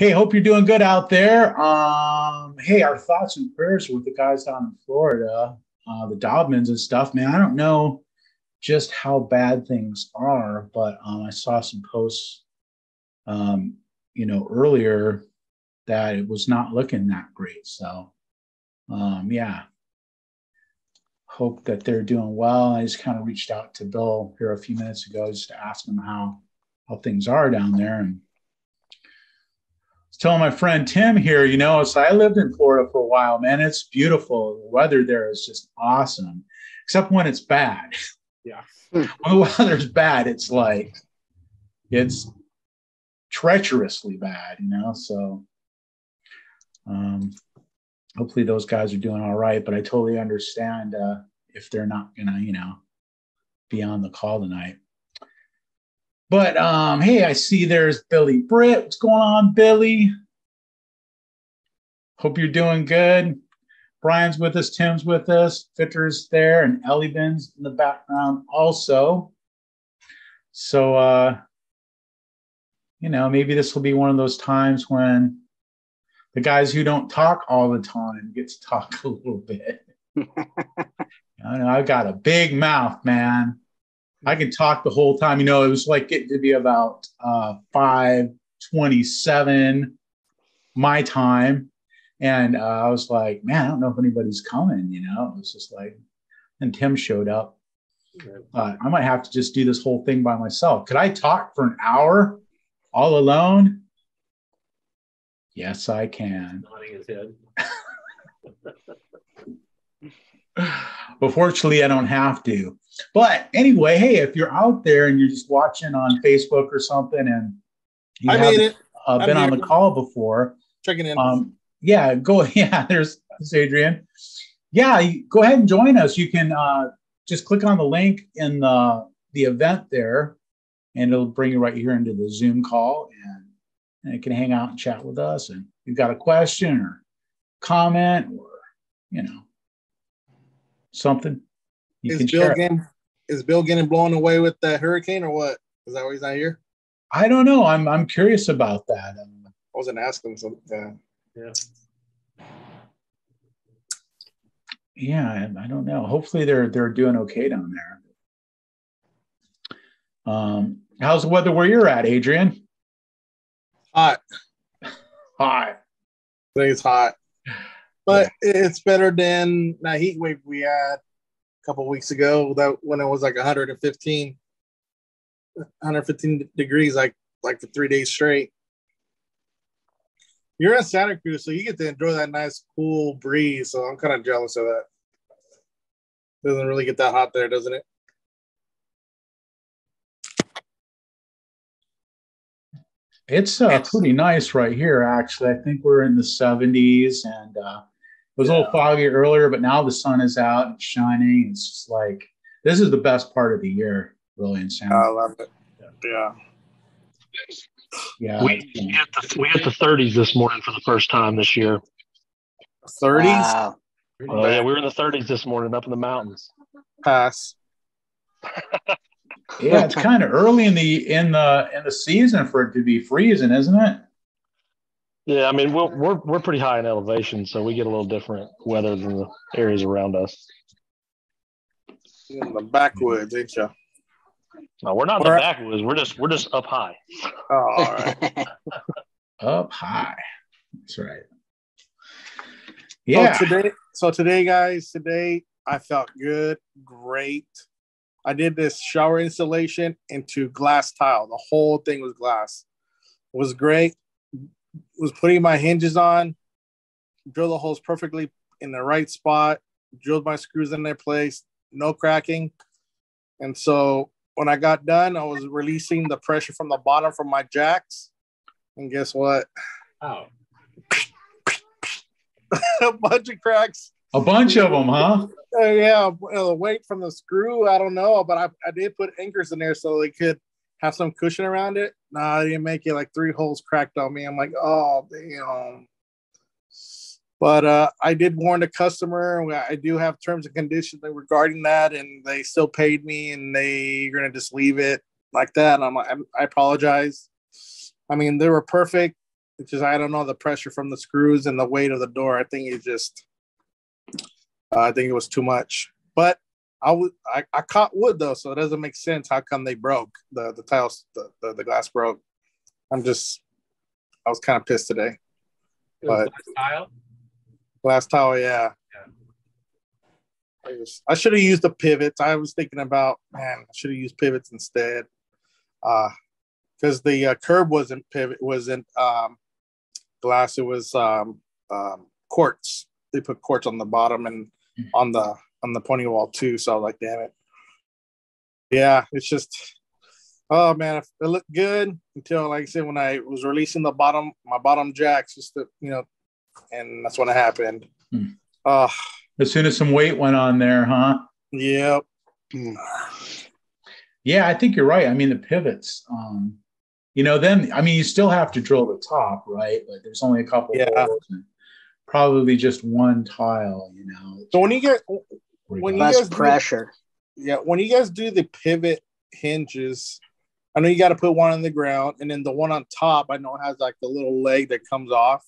Hey, hope you're doing good out there. Um, hey, our thoughts and prayers with the guys down in Florida, uh, the Dobmans and stuff. Man, I don't know just how bad things are, but um, I saw some posts, um, you know, earlier that it was not looking that great. So, um, yeah, hope that they're doing well. I just kind of reached out to Bill here a few minutes ago just to ask him how how things are down there and telling my friend Tim here, you know, so I lived in Florida for a while, man. It's beautiful. The weather there is just awesome, except when it's bad. Yeah. when the weather's bad, it's like it's treacherously bad, you know. So um hopefully those guys are doing all right, but I totally understand uh if they're not gonna, you know, be on the call tonight. But um, hey, I see there's Billy Britt. What's going on, Billy? Hope you're doing good. Brian's with us, Tim's with us, Fitter's there, and Ellie Ben's in the background also. So uh, you know, maybe this will be one of those times when the guys who don't talk all the time get to talk a little bit. I know I've got a big mouth, man. I could talk the whole time. You know, it was like getting to be about uh, five twenty-seven my time, and uh, I was like, man, I don't know if anybody's coming. You know, it was just like, and Tim showed up. Uh, I might have to just do this whole thing by myself. Could I talk for an hour all alone? Yes, I can. Nodding his head. but fortunately, I don't have to. But anyway, hey, if you're out there and you're just watching on Facebook or something, and you I it. uh, been on the call before, Checking in. um, yeah, go. Yeah, there's, there's Adrian. Yeah, go ahead and join us. You can uh, just click on the link in the the event there, and it'll bring you right here into the Zoom call, and, and you can hang out and chat with us. And you've got a question or comment or you know something, you is can Bill share. getting is Bill getting blown away with the hurricane or what? Is that why he's not here? I don't know. I'm I'm curious about that. Um, I wasn't asking something. Yeah. Yeah. yeah, I, I don't know. Hopefully they're they're doing okay down there. Um, how's the weather where you're at, Adrian? Hot. Hot. I think it's hot. But it's better than that heat wave we had a couple weeks ago that when it was like 115 115 degrees like like for three days straight. You're in Santa Cruz, so you get to enjoy that nice cool breeze. So I'm kind of jealous of that. Doesn't really get that hot there, doesn't it? It's uh, pretty nice right here, actually. I think we're in the 70s, and uh, it was a little foggy earlier, but now the sun is out and shining. It's just like this is the best part of the year, really, in San. I love it. Yeah. yeah, We it's, hit the we hit the 30s this morning for the first time this year. 30s Wow. Oh yeah, we were in the 30s this morning up in the mountains. pass. yeah, it's kind of early in the in the in the season for it to be freezing, isn't it? Yeah, I mean we're we're we're pretty high in elevation, so we get a little different weather than the areas around us. You're in the backwoods, ain't you? No, we're not in the We're- backwoods. We're just we're just up high. Oh, all right. Up high. That's right. Yeah. Yeah. So today, so today, guys, today I felt good, great. I did this shower installation into glass tile. The whole thing was glass. It was great. Was putting my hinges on, drilled the holes perfectly in the right spot, drilled my screws in their place, no cracking. And so when I got done, I was releasing the pressure from the bottom from my jacks. And guess what? Oh. a bunch of cracks. A bunch of them, huh? Uh, yeah, the weight from the screw, I don't know, but I, I did put anchors in there so they could have some cushion around it. Nah, I didn't make it. Like three holes cracked on me. I'm like, oh damn. But uh, I did warn the customer. I do have terms and conditions regarding that, and they still paid me, and they're gonna just leave it like that. And I'm like, I apologize. I mean, they were perfect. It's just I don't know the pressure from the screws and the weight of the door. I think it just, uh, I think it was too much. But I would I, I caught wood though, so it doesn't make sense. How come they broke the the tiles the, the, the glass broke? I'm just I was kind of pissed today. But glass tile. Glass tile, yeah. Yeah. I, was, I should have used the pivots. I was thinking about man, I should have used pivots instead. Uh because the uh, curb wasn't pivot wasn't um glass, it was um um quartz. They put quartz on the bottom and on the on the pony wall too. So I was like, damn it. Yeah, it's just oh man, it looked good until like I said when I was releasing the bottom my bottom jacks, just to, you know, and that's when it happened. Hmm. Oh As soon as some weight went on there, huh? yep. Yeah, I think you're right. I mean, the pivots, um, you know, then I mean, you still have to drill the top, right? But there's only a couple Yeah. probably just one tile, you know. So when you get when you Less do- pressure. yeah, when you guys do the pivot hinges, I know you got to put one on the ground, and then the one on top, I know it has like the little leg that comes off.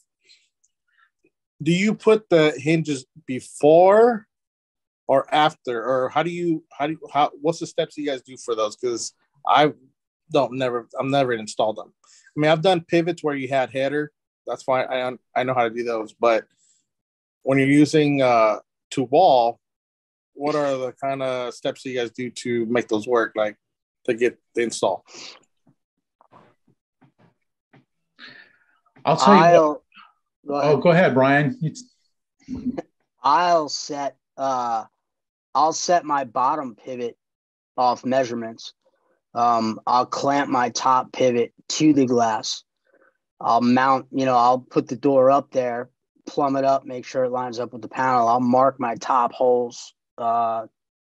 Do you put the hinges before or after, or how do you how do you, how what's the steps you guys do for those? Because I don't never I'm never installed them. I mean, I've done pivots where you had header. That's fine. I I know how to do those, but when you're using uh to wall, what are the kind of steps that you guys do to make those work like to get the install I'll tell you. I'll go ahead. oh, go ahead, Brian. I'll set uh I'll set my bottom pivot off measurements. Um, I'll clamp my top pivot to the glass. I'll mount, you know, I'll put the door up there, plumb it up, make sure it lines up with the panel. I'll mark my top holes, uh,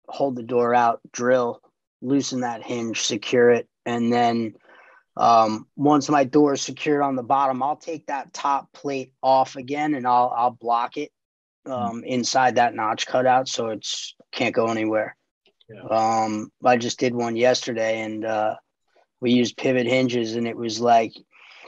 hold the door out, drill, loosen that hinge, secure it, and then um, once my door is secured on the bottom, I'll take that top plate off again and I'll I'll block it um, inside that notch cutout so it's can't go anywhere. Yeah. Um, I just did one yesterday and uh, we used pivot hinges and it was like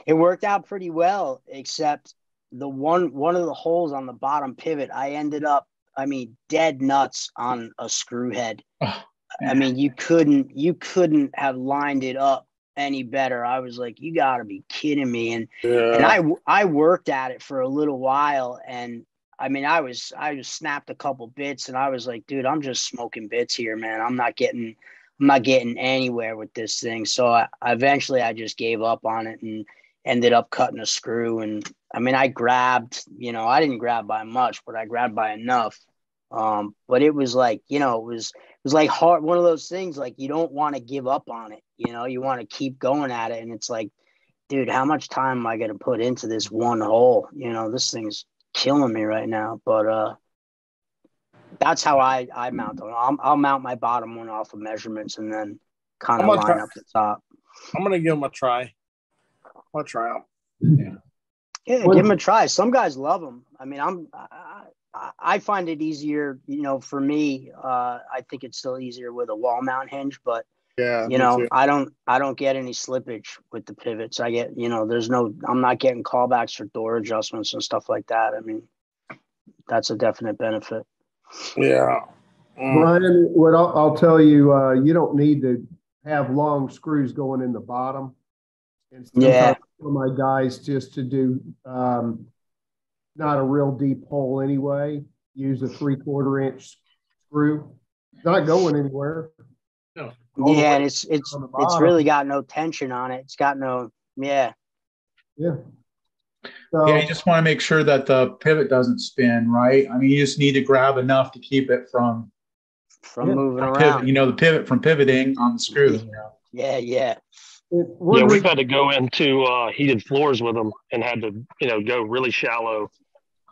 it worked out pretty well, except the one one of the holes on the bottom pivot, I ended up, I mean, dead nuts on a screw head. oh, I mean, you couldn't you couldn't have lined it up any better. I was like, you got to be kidding me. And and I I worked at it for a little while, and I mean, I was I was snapped a couple bits, and I was like, dude, I'm just smoking bits here, man. I'm not getting I'm not getting anywhere with this thing. So I, eventually, I just gave up on it and ended up cutting a screw. And I mean, I grabbed, you know, I didn't grab by much, but I grabbed by enough. Um, but it was like, you know, it was it was like hard one of those things like you don't want to give up on it you know you want to keep going at it. And it's like dude how much time am i going to put into this one hole? You know this thing's killing me right now. But uh that's how i i mount them. I'll, I'll mount my bottom one off of measurements and then kind of I'm line gonna try- up the top. I'm gonna give them a try. I'll try them yeah What- give them a try some guys love them i mean i'm I, I- I find it easier, you know, for me. Uh, I think it's still easier with a wall mount hinge, but yeah you know too. i don't i don't get any slippage with the pivots i get you know there's no i'm not getting callbacks for door adjustments and stuff like that i mean that's a definite benefit yeah Mm. Brian, what I'll, I'll tell you, uh, you don't need to have long screws going in the bottom. And Yeah. Sometimes For my guys, just to do, um, not a real deep hole anyway, use a three quarter inch screw. Not going anywhere. All yeah and it's it's it's really got no tension on it it's got no yeah Yeah. yeah, you just want to make sure that the pivot doesn't spin, right? I mean, you just need to grab enough to keep it from from Yeah. moving pivot, around you know, the pivot from pivoting on the screw. You know? yeah yeah it- Yeah, we've had to go into uh, heated floors with them and had to, you know, go really shallow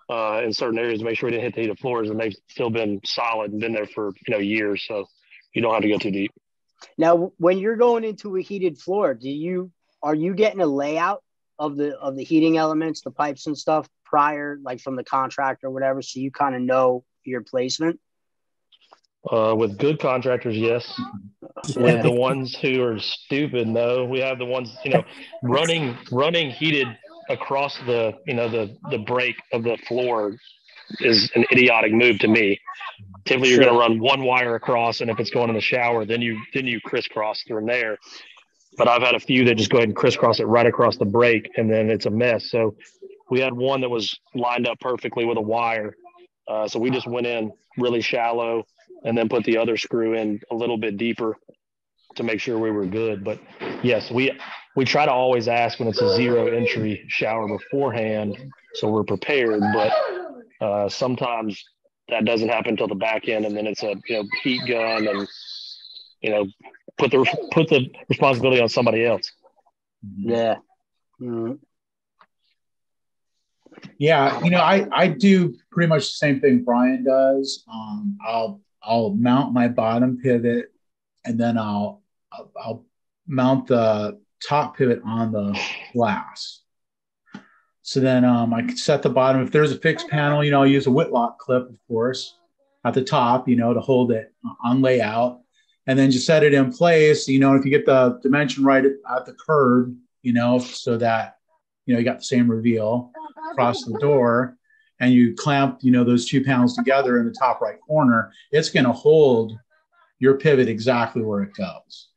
uh, in certain areas to make sure we didn't hit the heated floors, and they've still been solid and been there for you know years. So you don't have to go too deep. now when you're going into a heated floor do you are you getting a layout of the of the heating elements the pipes and stuff prior like from the contractor or whatever so you kind of know your placement Uh, with good contractors, yes. With the ones who are stupid, no. We have the ones, you know, running running heated across the you know the the break of the floor is an idiotic move to me. Typically, you're going to run one wire across, and if it's going in the shower, then you then you crisscross through there. But I've had a few that just go ahead and crisscross it right across the break, and then it's a mess. So we had one that was lined up perfectly with a wire. Uh, so we just went in really shallow, and then put the other screw in a little bit deeper to make sure we were good. But yes, we we try to always ask when it's a zero entry shower beforehand, so we're prepared. But uh, sometimes that doesn't happen until the back end, and then it's a you know heat gun, and you know put the put the responsibility on somebody else. Yeah. Mm-hmm. Yeah, you know, I I do pretty much the same thing Brian does. Um, I'll I'll mount my bottom pivot, and then I'll I'll, I'll mount the top pivot on the glass. So then um, I can set the bottom. If there's a fixed panel, you know, I'll use a Whitlock clip, of course, at the top, you know, to hold it on layout. And then just set it in place, you know, if you get the dimension right at the curb, you know, so that, you know, you got the same reveal across the door and you clamp, you know, those two panels together in the top right corner, it's going to hold your pivot exactly where it goes.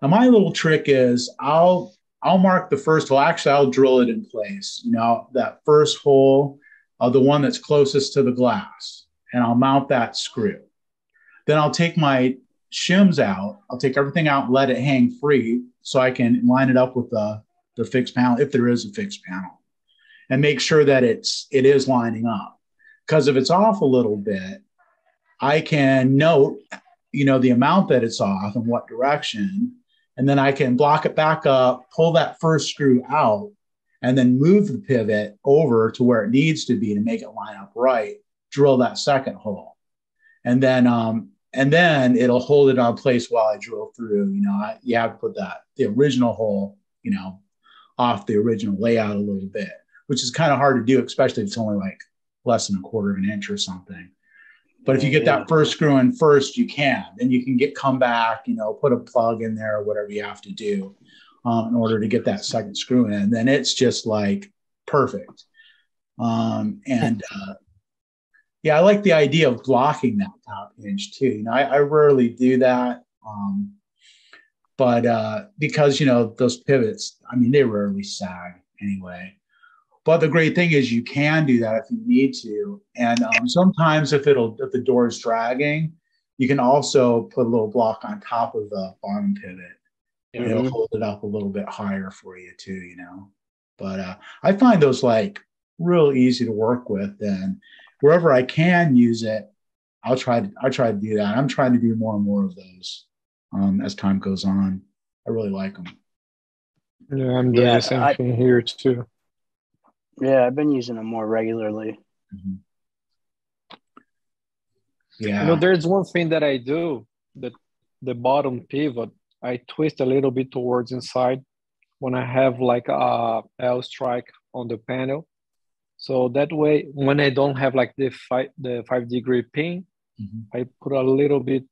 Now, my little trick is I'll I'll mark the first hole. Actually, I'll drill it in place. You know, that first hole, uh, the one that's closest to the glass, and I'll mount that screw. Then I'll take my shims out. I'll take everything out and let it hang free so I can line it up with the, the fixed panel, if there is a fixed panel, and make sure that it's it is lining up. Because if it's off a little bit, I can note, you know, the amount that it's off and what direction, and then I can block it back up, pull that first screw out, and then move the pivot over to where it needs to be to make it line up right. Drill that second hole, and then um, and then it'll hold it on place while I drill through. You know, I, you have to put that the original hole, you know, off the original layout a little bit, which is kind of hard to do, especially if it's only like less than a quarter of an inch or something. But if you get that first screw in first, you can. Then you can get come back, you know, put a plug in there or whatever you have to do um, in order to get that second screw in. Then it's just like perfect. Um, and uh, yeah, I like the idea of blocking that top hinge too. You know, I, I rarely do that. Um, but uh, because you know those pivots, I mean, they rarely sag anyway. But the great thing is you can do that if you need to. And um, sometimes if it'll if the door is dragging, you can also put a little block on top of the bottom pivot. Mm-hmm. It'll hold it up a little bit higher for you too, you know. But uh, I find those like real easy to work with, and wherever I can use it, I'll try to I try to do that. I'm trying to do more and more of those um, as time goes on. I really like them. Yeah, I'm doing yeah, the same I, thing here too. Yeah, I've been using them more regularly. Mm-hmm. Yeah. You know, there's one thing that I do that the bottom pivot, I twist a little bit towards inside when I have like a L strike on the panel. So that way, when I don't have like the five the five degree pin, mm-hmm. I put a little bit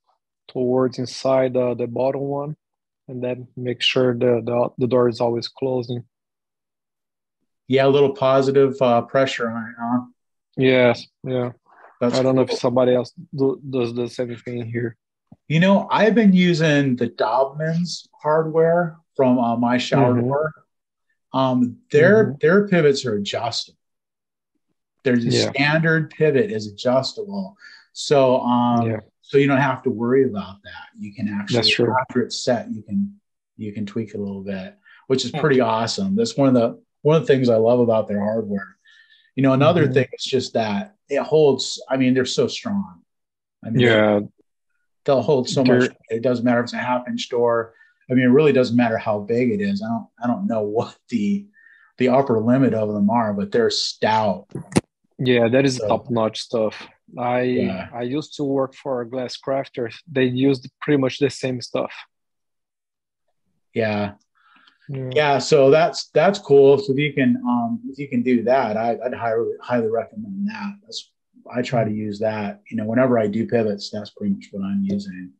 towards inside uh, the bottom one, and then make sure the, the the door is always closing yeah, a little positive uh, pressure on it, huh? Yes, yeah. That's I don't cool. know if somebody else do, does the same thing here. You know, I've been using the Dobman's hardware from uh, my shower mm-hmm. door. Um, their mm-hmm. their pivots are adjustable. Their yeah. standard pivot is adjustable, so um, yeah. so you don't have to worry about that. You can actually after it's set, you can you can tweak it a little bit, which is pretty awesome. That's one of the one of the things I love about their hardware. You know, another mm-hmm. thing is just that it holds. I mean, they're so strong. I mean, yeah, they'll hold so much. It doesn't matter if it's a half inch door. I mean, it really doesn't matter how big it is. I don't. I don't know what the the upper limit of them are, but they're stout. Yeah, that is so, top notch stuff. I yeah. I used to work for a glass crafter. They used pretty much the same stuff. Yeah, yeah. yeah. so that's that's cool. So if you can um, if you can do that, I, would highly highly recommend that. That's I try to use that. You know, whenever I do pivots, that's pretty much what I'm using.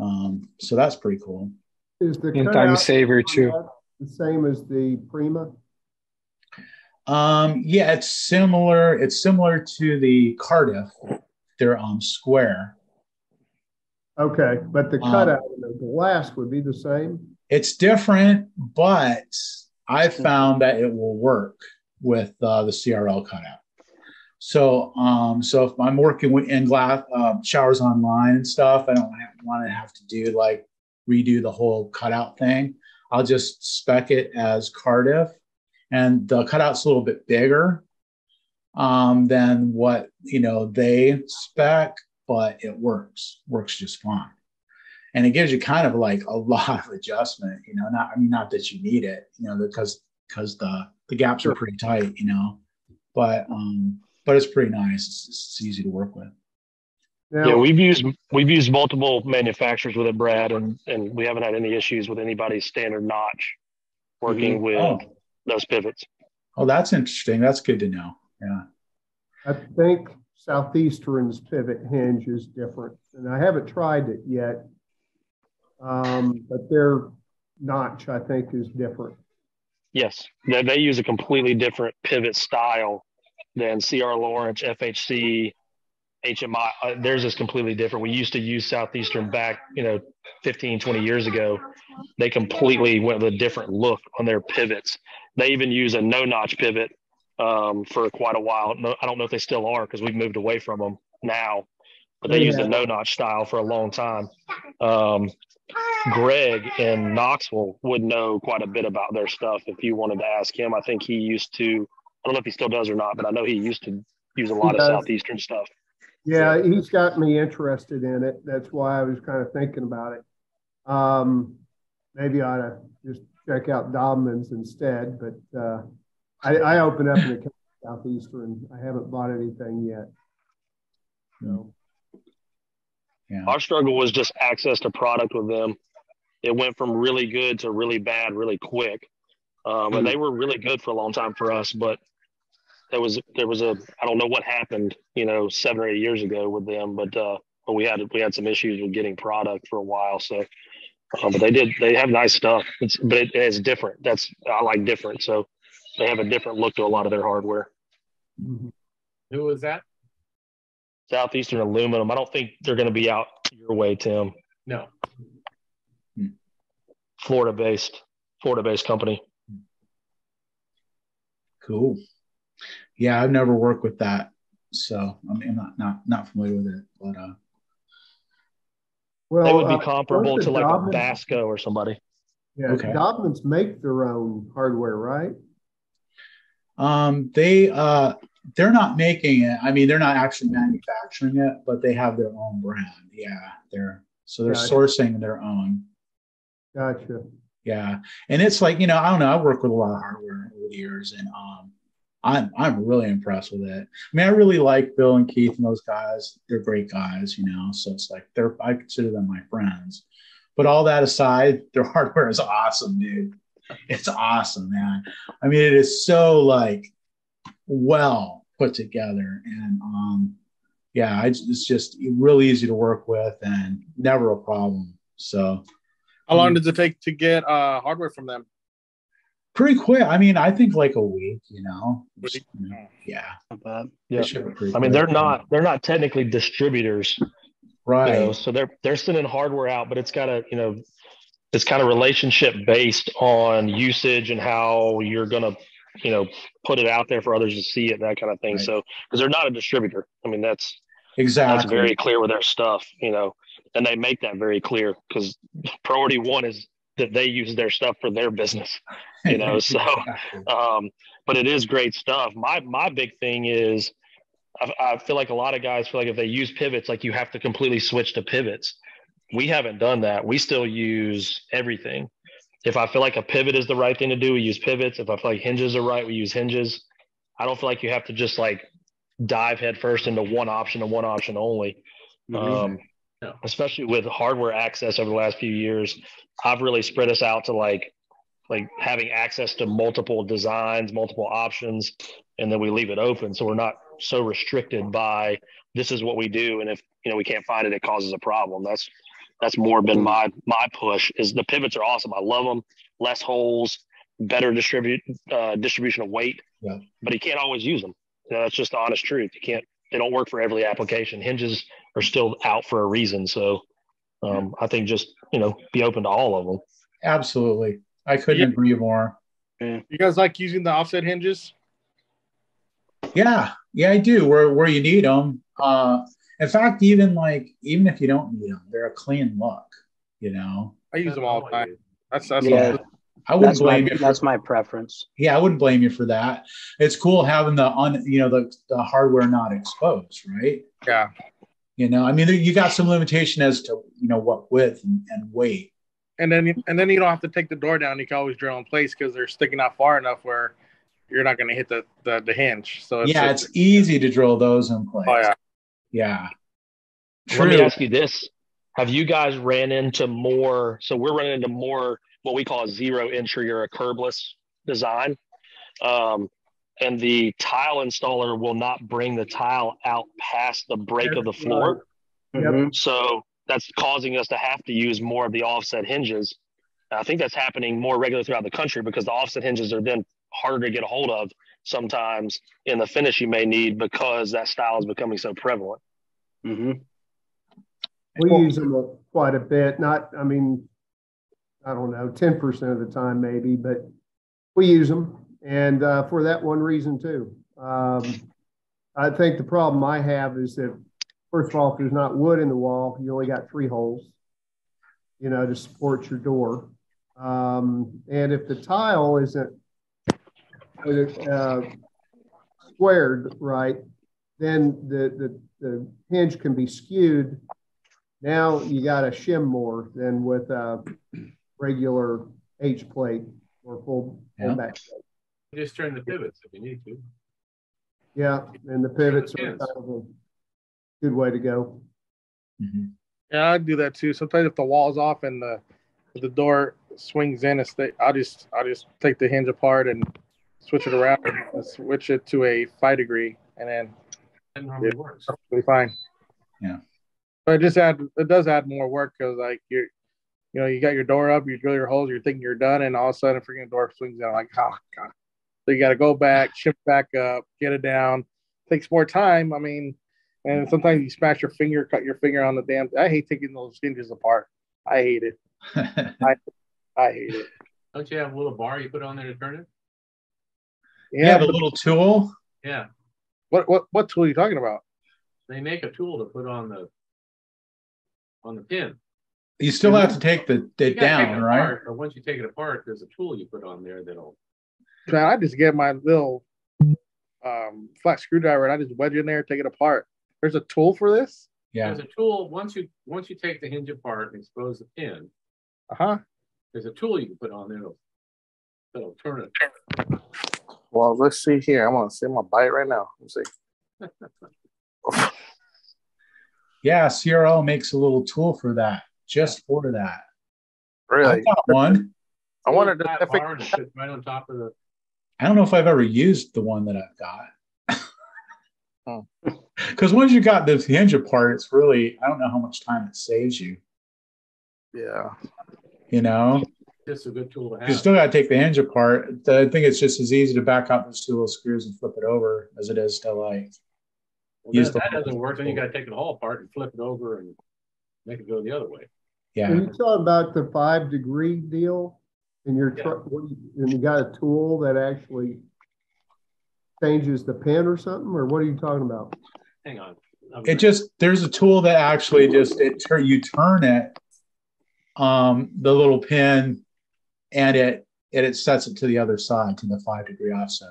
Um, so that's pretty cool. Is the time saver too the same as the Prima? Um, yeah, it's similar. It's similar to the Cardiff. They're um square. Okay, but the Um, cutout and the glass would be the same. It's different, but I found that it will work with uh, the CRL cutout. So, um, so if I'm working with in glass uh, showers online and stuff, I don't want to have to do like redo the whole cutout thing. I'll just spec it as Cardiff, and the cutout's a little bit bigger um, than what you know they spec, but it works works just fine. And it gives you kind of like a lot of adjustment, you know. Not I mean, not that you need it, you know, because because the the gaps are pretty tight, you know. But um, but it's pretty nice. It's, it's easy to work with. Now, Yeah, we've used we've used multiple manufacturers with it, Brad, and and we haven't had any issues with anybody's standard notch working with Oh, those pivots. oh, that's interesting. That's good to know. Yeah. I think Southeastern's pivot hinge is different, and I haven't tried it yet. Um, but their notch, I think, is different. Yes, they, they use a completely different pivot style than CR Lawrence, FHC, HMI. Uh, theirs is completely different. We used to use Southeastern back, you know, 15, 20 years ago. They completely went with a different look on their pivots. They even use a no notch pivot um, for quite a while. No, I don't know if they still are because we've moved away from them now, but they They use the no notch style for a long time. Um, Greg in Knoxville would know quite a bit about their stuff if you wanted to ask him. I think he used to, I don't know if he still does or not, but I know he used to use a lot of. Southeastern stuff. Yeah, he's got me interested in it. That's why I was kind of thinking about it. Um, maybe I ought to just check out Dobman's instead, but uh, I, I opened up an account Southeastern. I haven't bought anything yet. So, Yeah. Our struggle was just access to product with them. It went from really good to really bad really quick. Um, and they were really good for a long time for us, but there was there was a I don't know what happened, you know, seven or eight years ago with them, but uh, but we had we had some issues with getting product for a while. So, uh, but they did they have nice stuff. It's but it, it's different. That's I like different. So they have a different look to a lot of their hardware. mhm. Who was that? Southeastern Aluminum. I don't think they're going to be out your way, Tim. No. Florida based, Florida based company. Cool. Yeah, I've never worked with that, so I mean, I'm not not not familiar with it. But uh, well, they would be uh, comparable to the like a Basco or somebody. Yeah, Okay. Dobmans make their own hardware, right? um, they uh, they're not making it. I mean, they're not actually manufacturing it, but they have their own brand. Yeah, they're so they're Gotcha. sourcing their own. Gotcha. Yeah, and it's like you know, I don't know. I work with a lot of hardware over the years, and um, I'm I'm really impressed with it. I mean, I really like Bill and Keith and those guys. They're great guys, you know. So it's like they're I consider them my friends. But all that aside, their hardware is awesome, dude. It's awesome, man. I mean, it is so like well put together, and um, yeah, it's, it's just really easy to work with and never a problem. So How long does it take to get uh, hardware from them? pretty quick. I mean, I think like a week, you know. Week? You yeah. Not. Yeah. They ship it pretty I mean, they're not they're not technically distributors, you right. know, so they're they're sending hardware out, but it's got a you know, it's kind of relationship based on usage and how you're gonna you know put it out there for others to see it, that kind of thing. Right. So because they're not a distributor, I mean that's exactly. that's very clear with their stuff, you know, and they make that very clear because priority one is that they use their stuff for their business, you know. So, um, but it is great stuff. My my big thing is, I, I feel like a lot of guys feel like if they use pivots, like you have to completely switch to pivots. We haven't done that. We still use everything. If I feel like a pivot is the right thing to do, we use pivots. If I feel like hinges are right, we use hinges. I don't feel like you have to just like dive headfirst into one option and one option only. Um, No. especially with hardware access over the last few years, I've really spread us out to like like having access to multiple designs, multiple options, and then we leave it open. So we're not so restricted by this is what we do. And if you know we can't find it, it causes a problem. That's that's more been my my push is the pivots are awesome. I love them. Less holes, better distribute uh, distribution of weight. Yeah. But he can't always use them. You know, that's just the honest truth. You can't. They don't work for every application. Hinges are still out for a reason. So um, I think just you know be open to all of them. Absolutely, I couldn't Yeah. agree more. You guys like using the offset hinges? Yeah, yeah, I do. Where where you need them. Uh, in fact, even like even if you don't need them, they're a clean look. You know, I use them all the time. That's that's Yeah. what- I wouldn't That's my blame you. For, that's my preference. yeah, I wouldn't blame you for that. It's cool having the on, you know, the the hardware not exposed, right? yeah. You know, I mean, you got some limitation as to you know what width and, and weight. And then and then you don't have to take the door down. You can always drill in place because they're sticking out far enough where you're not going to hit the, the the hinge. So it's, yeah, it's easy to drill those in place. oh yeah. Yeah. Let me ask you this: Have you guys ran into more? So we're running into more what we call a zero entry or a curbless design, um, and the tile installer will not bring the tile out past the break of the floor. Yep. Mhm. So that's causing us to have to use more of the offset hinges. I think that's happening more regularly throughout the country because the offset hinges are then harder to get a hold of sometimes in the finish you may need because that style is becoming so prevalent. Mm-hmm. We use them quite a bit, not, I mean, I don't know, ten percent of the time maybe, but we use them. And uh, for that one reason too. Um, I think the problem I have is that, first of all, if there's not wood in the wall, you only got three holes, you know, to support your door. Um, and if the tile isn't uh, squared right, then the, the, the hinge can be skewed now you got to shim more than with a regular H plate or full, Yeah. full back. plate. Just turn the pivots if you need to. Yeah, and the pivots are kind of a good way to go. Mhm. Yeah, I do that too. Sometimes if the wall's off and the the door swings in, it's the, I'll just I'll just take the hinge apart and switch it around and switch it to a five degree, and then it normally works. it'll be fine. Yeah. But it just add it does add more work because like you're you know you got your door up, you drill your holes, you're thinking you're done, and all of a sudden freaking door swings in. Like oh god, so you got to go back, shift back up, get it down. Takes more time. I mean, and sometimes you smash your finger, cut your finger on the damn. I hate taking those hinges apart. I hate it. I, I hate it. Don't you have a little bar you put on there to turn it? Yeah, Yeah. the but little tool. Yeah. what what what tool are you talking about? They make a tool to put on the on the pin. You still have to take the You it gotta take down, it right? apart, But once you take it apart, there's a tool you put on there that'll Man, I just get my little um, flat screwdriver and I just wedge in there, take it apart. There's a tool for this. Yeah. there's a tool once you once you take the hinge apart and expose the pin, Uh huh. there's a tool you can put on there that'll, that'll turn it. Well, let's see here. I'm gonna see my bite right now. Let's see. Yeah, CRL makes a little tool for that, just for that. Really? I Really? got one. I wanted to. Flat if it- bar and it fits right on top of the. I don't know if I've ever used the one that I've got. Hmm. Because once you got the hinge apart, it's really I don't know how much time it saves you. Yeah. You know, Just a good tool to have. you still got to take the hinge apart. I think it's just as easy to back out those two little screws and flip it over as it is to like. Well, use that, the- that doesn't work. Then you got to take it all apart and flip it over and make it go the other way. Yeah, Are you talking about the five degree deal in your Yeah. truck? what you- And you got a tool that actually changes the pin or something, or what are you talking about? Hang on. I'm it just there's a tool that actually just it turn you turn it, um, the little pin, and it and it sets it to the other side to the five degree offset.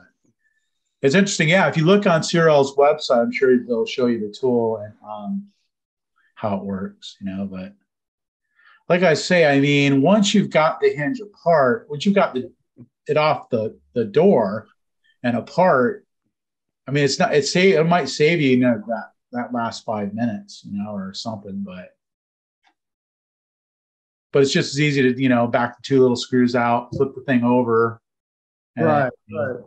It's interesting, yeah. If you look on CRL's website, I'm sure they'll show you the tool and um, how it works. You know, but like I say, I mean, once you've got the hinge apart, once you've got the it off the the door and apart, I mean, it's not it's say it might save you, you know that that last five minutes, you know, or something, but but it's just as easy to you know back the two little screws out, flip the thing over, and, Right, right.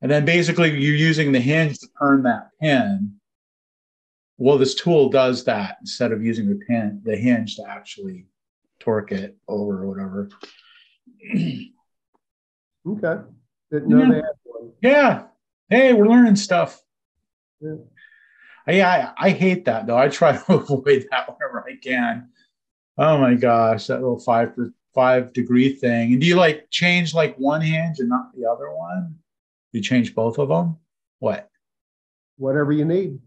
and then basically you're using the hinge to turn that pin. Well, this tool does that instead of using the pin, the hinge to actually torque it over or whatever. Okay. Didn't know Yeah. they had one. Yeah. Hey, we're learning stuff. Yeah. Yeah, I, I hate that though. I try to avoid that whenever I can. Oh my gosh, that little five per five degree thing. And do you like change like one hinge and not the other one? You change both of them? What? Whatever you need.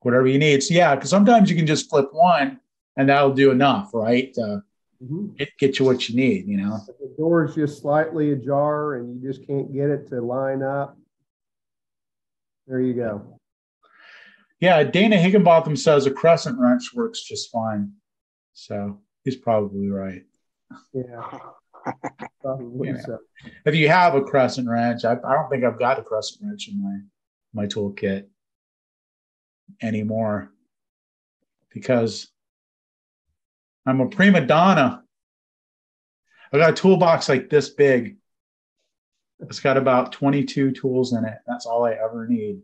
Whatever you need. So yeah, because sometimes you can just flip one and that'll do enough, right? To Mhm. get, get you what you need, you know? If the door is just slightly ajar and you just can't get it to line up, there you go. Yeah, Dana Higginbotham says a crescent wrench works just fine. So he's probably right. Yeah. Probably so. if you have a crescent wrench, I, I don't think I've got a crescent wrench in my my toolkit anymore because I'm a prima donna. I got a toolbox like this big. It's got about 22 tools in it. That's all I ever need.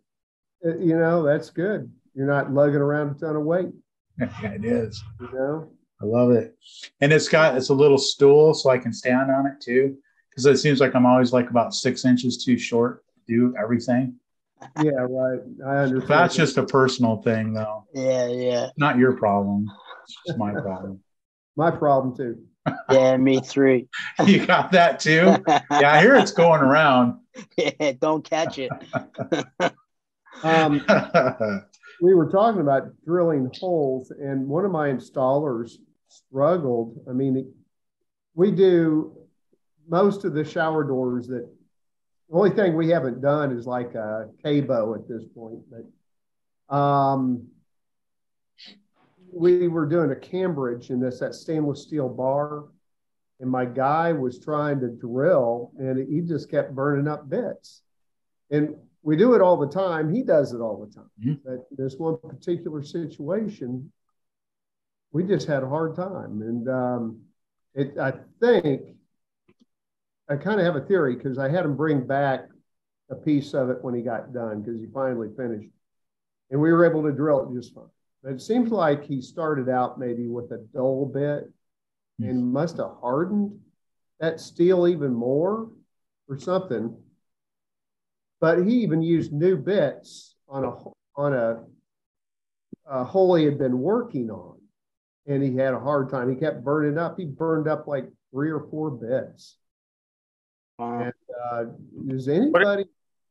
Uh, You know, that's good. You're not lugging around a ton of weight, it is. you know? I love it. And it's got it's a little stool so I can stand on it too. Because it seems like I'm always like about six inches too short to do everything. Yeah, right. I understand. That's just a personal thing though. Yeah, yeah, Not your problem. It's just my problem. my problem too. yeah. Me three. You got that too? Yeah, I hear it's going around. yeah, don't catch it. Um, we were talking about drilling holes, and one of my installers struggled. I mean, we do most of the shower doors that the only thing we haven't done is like a cabo at this point, but um, we were doing a Cambridge and this that stainless steel bar, and my guy was trying to drill, and he just kept burning up bits. And we do it all the time. He does it all the time. Mhm. But this one particular situation, we just had a hard time. And um, it, I think, I kind of have a theory because I had him bring back a piece of it when he got done because he finally finished. And we were able to drill it just fine. But it seems like he started out maybe with a dull bit and must have hardened that steel even more or something. But he even used new bits on a on a, a hole he had been working on, and he had a hard time. He kept burning up. He burned up like three or four beds. Wow. And uh, does anybody?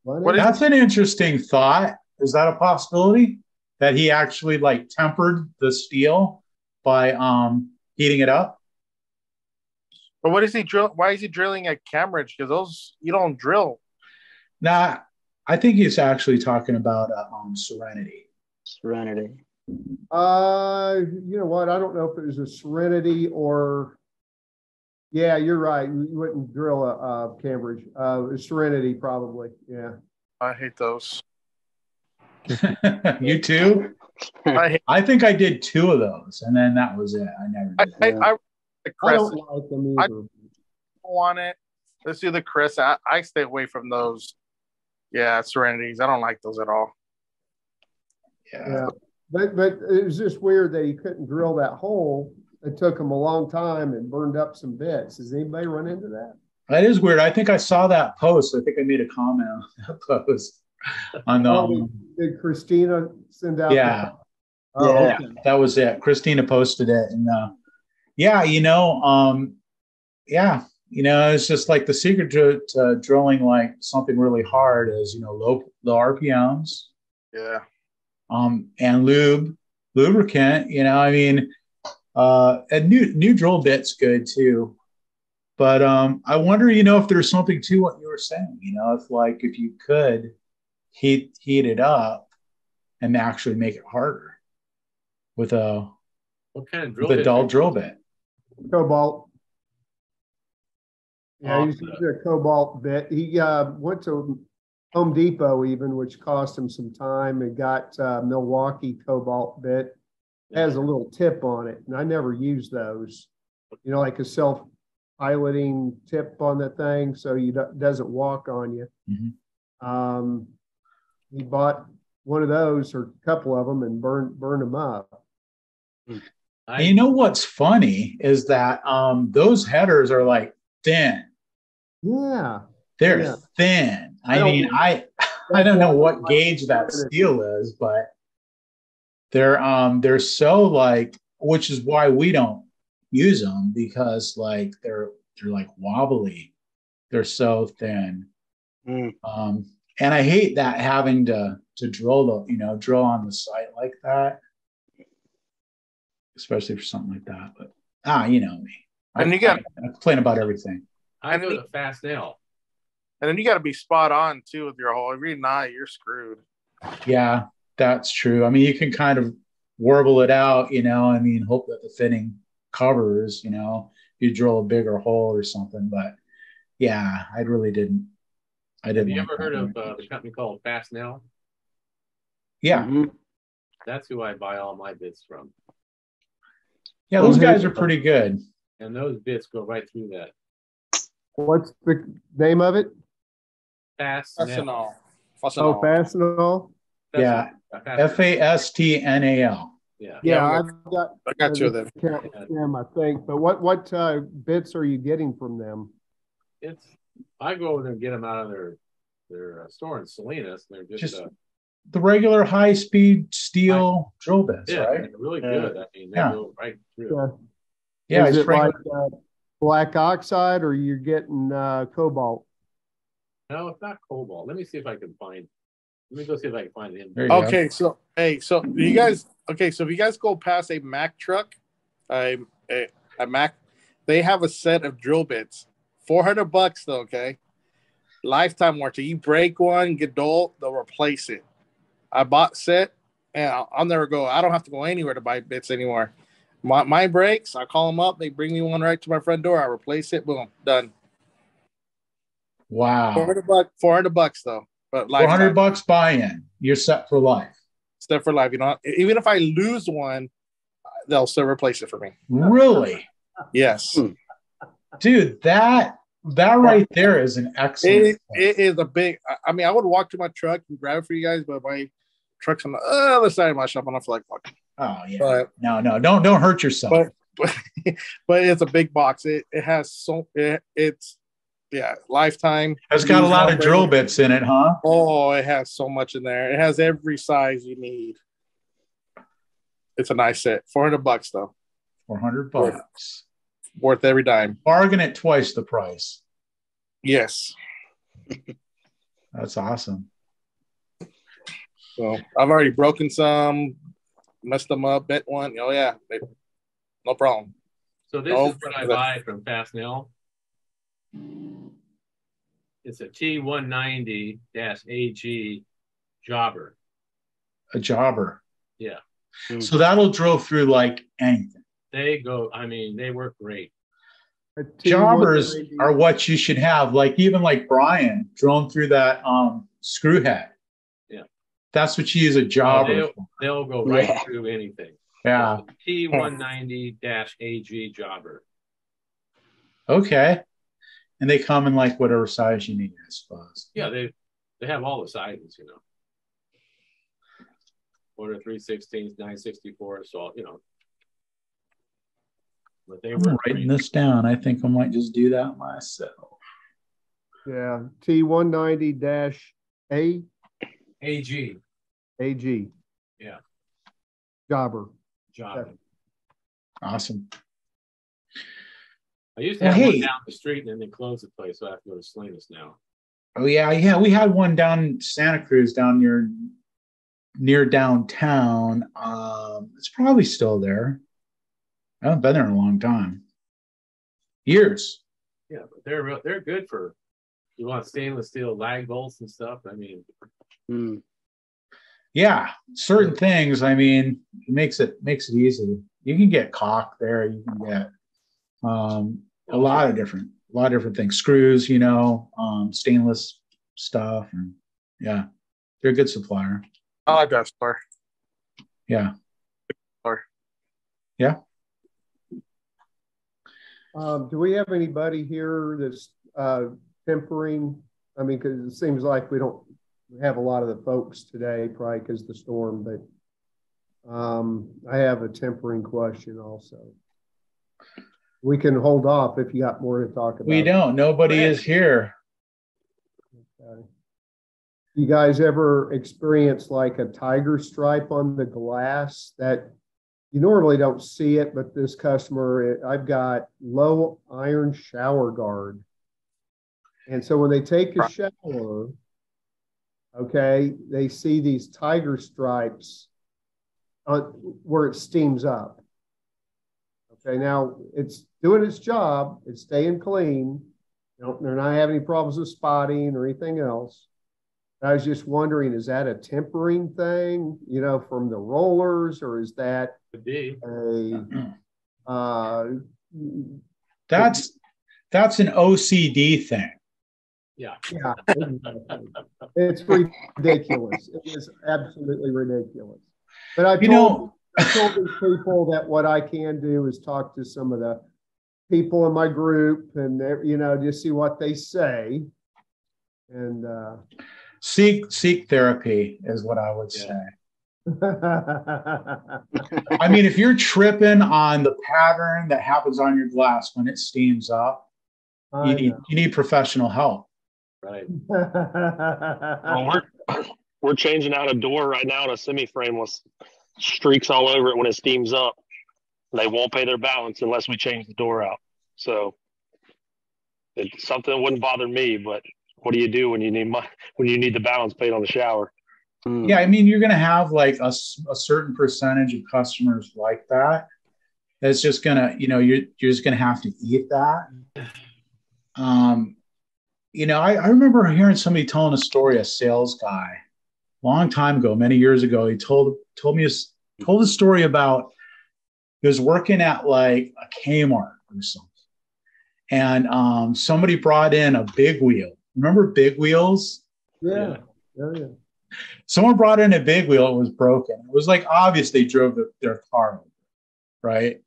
run what? That's an interesting thought. Is that a possibility? That he actually like tempered the steel by um heating it up? But what is he drill? Why is he drilling at Cambridge? Because those you don't drill. Nah, I think he's actually talking about uh, um Serenity. Serenity. Uh, you know what? I don't know if it was a Serenity or. Yeah, you're right. You wouldn't drill a, a Cambridge. Uh, a Serenity probably. Yeah. I hate those. you too? I hate. I think I did two of those, and then that was it. I never I, did. I, I, the I don't like them I- either. on it. Let's do the Chris. I, I stay away from those. Yeah, Serenities. I don't like those at all. yeah. Yeah. But but it was just weird that he couldn't drill that hole. It took him a long time and burned up some bits. Has anybody run into that? That is weird. I think I saw that post. I think I made a comment on that post. On the, Oh, did Christina send out? the- yeah, Oh, Yeah. okay. that was it. Christina posted it, and uh, yeah, you know, um, yeah, you know, it's just like the secret to, to drilling like something really hard is you know low low RPMs, Yeah. Um, and lube, lubricant. You know, I mean, uh, and new new drill bit's good too. But um, I wonder, you know, if there's something to what you were saying. You know, if like if you could heat heat it up and actually make it harder with a What kind of drill? with a bit dull drill bit. Cobalt. Yeah, he's used a cobalt bit. He uh, went to Home Depot even, which cost him some time and got uh, Milwaukee cobalt bit. It has a little tip on it, and I never use those. You know, like a self-piloting tip on the thing, so you do- doesn't walk on you. Mhm. Um, he bought one of those or a couple of them and burned burned them up. I- And you know what's funny is that um, those headers are like thin. Yeah, They're Yeah. thin. I, I mean, I I don't know what gauge that steel is, but they're um they're so like, which is why we don't use them because like they're they're like wobbly. They're so thin. Mm. Um, and I hate that having to to drill the you know drill on the site like that, especially for something like that. But ah, you know me. And you got- I, I complain about everything. I go the Fast Nail. And then you got to be spot on too with your hole. If you're not, you're screwed. Yeah, that's true. I mean, you can kind of warble it out, you know. I mean, hope that the fitting covers, you know, you drill a bigger hole or something. But yeah, I really didn't. I didn't. you ever heard of uh, the company called Fastenal? Yeah, Mhm. That's who I buy all my bits from. yeah, those guys are pretty good. And those bits go right through that. What's the name of it? Fast That's Nail. all. Oh, Fastenal. Yeah. F A S T N A L. Yeah. Yeah, Yeah, I've got I got two of them. count them, I think. But what what uh, bits are you getting from them? It's I go over there and get them out of their their uh, store in Salinas. They're just, Just uh, The regular high speed steel drill bits, yeah, right? really Yeah. good. I mean, they Yeah. go right through. Yeah. Yeah, Is it's it like regular. uh, black oxide or you're getting uh, cobalt? No, it's not cobalt. Let me see if I can find. Let me go see if I can find it. There you go. Okay, so hey, so you guys okay, so if you guys go past a Mack truck, a a, a Mac, they have a set of drill bits. 400 bucks though, okay? Lifetime warranty. You break one, get dull, they'll replace it. I bought set and I'll, I'll never go. I don't have to go anywhere to buy bits anymore. My mine breaks, I call them up, they bring me one right to my front door, I replace it, boom, done. Wow. 400 bucks, 400 bucks though. But Four lifetime. hundred bucks buy in. You're set for life. Set for life. You know, even if I lose one, they'll still replace it for me. Really? Yes, Hmm. Dude, that that right there is an excellent it, it is a big. I- I mean, I would walk to my truck and grab it for you guys, but my truck's on the other side of my shop, and I feel like fuck. Oh yeah. But no, no, don't don't hurt yourself. but but, but it's a big box. It it has so it, it's yeah lifetime. it's got a lot of operating- drill bits in it, huh? Oh, it has so much in there. It has every size you need. It's a nice set. Four hundred bucks though, Four hundred bucks. worth every dime. Bargain at twice the price. Yes. That's awesome. So I've already broken some, messed them up, bent one. Oh yeah, they- no problem. So this Oh, is what I buy from Fastenal. It's a T190-AG jobber. A jobber. Yeah. So that'll drill through like anything. They go, I mean, they work great. Jobbers are what you should have. Like even like Brian drilling through that um screw head. Yeah. That's what you use a jobber. they'll, they'll go right Yeah. through anything. Yeah. T190-AG jobber. Okay. And they come in like whatever size you need, I suppose. Yeah, they they have all the sizes, you know. Quarter three sixteenths, nine sixty four, so you know. But they I'm writing great. this down. I think I might just do that myself. Yeah, T one ninety dash A AG AG. Yeah. Jobber. jobber. Awesome. I used to Well, have one down the street and then they closed the place, so I have to go to Salinas now. Oh yeah, yeah. We had one down Santa Cruz down near near downtown. Um, it's probably still there. I haven't been there in a long time. Years. Yeah, but they're real, they're good for you want stainless steel lag bolts and stuff. I mean, Mm. Yeah, certain things. I mean, it makes it makes it easy. You can get caulk there. You can get um, a lot of different, a lot of different things. Screws, you know, um, stainless stuff, and yeah, they're a good supplier. I like that store. Yeah. Or- Yeah. Um, do we have anybody here that's uh, tempering? I mean, because it seems like we don't have a lot of the folks today, probably because the storm. But um, I have a tempering question also. We can hold off if you got more to talk about. We don't. Nobody is here. You guys ever experience like a tiger stripe on the glass that you normally don't see it, but this customer, I've got low iron shower guard. And so when they take a shower, okay, they see these tiger stripes on, where it steams up. Okay, now it's doing its job, it's staying clean. You know, they're not having any problems with spotting or anything else. I was just wondering, is that a tempering thing, you know, from the rollers, or is that a uh, that's that's an OCD thing. Yeah. Yeah. it's ridiculous. It is absolutely ridiculous. But I told, you know, I told these people that what I can do is talk to some of the people in my group and you know just see what they say. And uh, seek seek therapy is what i would say. I mean if you're tripping on the pattern that happens on your glass when it steams up I you need you need professional help. Right. Well, we're we're changing out a door right now to a semi-frameless streaks all over it when it steams up they won't pay their balance unless we change the door out. So it's something that wouldn't bother me, but what do you do when you need my, when you need the balance paid on the shower? Hmm. Yeah, I mean, you're going to have like a, a certain percentage of customers like that. That's just going to, you know, you're, you're just going to have to eat that. Um, you know, I, I remember hearing somebody telling a story, a sales guy, long time ago, many years ago. He told told me a, told a story about he was working at like a Kmart or something. And um, somebody brought in a big wheel. Remember big wheels? Yeah. yeah. yeah. Someone brought in a big wheel. It was broken. It was like obvious they drove the, their car, right?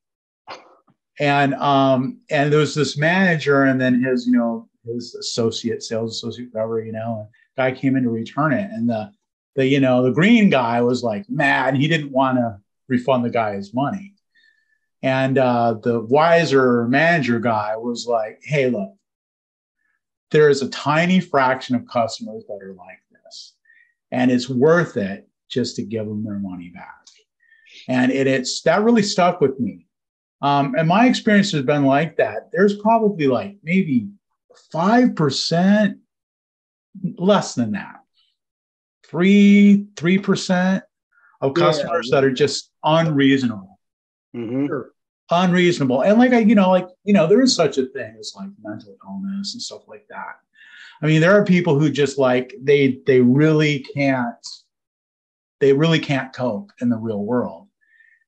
And um, and there was this manager, and then his, you know, his associate, sales associate, whatever, you know, guy came in to return it, and the the you know the green guy was like mad. He didn't want to refund the guy his money. And uh, the wiser manager guy was like, hey, look, there is a tiny fraction of customers that are like this. And it's worth it just to give them their money back. And it, it's that really stuck with me. Um, and my experience has been like that. There's probably like maybe 5%, less than that, three, 3% of customers yeah. that are just unreasonable Mm-hmm. Sure. Unreasonable. And like I, you know, like, you know, there is such a thing as like mental illness and stuff like that. I mean, there are people who just like they they really can't they really can't cope in the real world.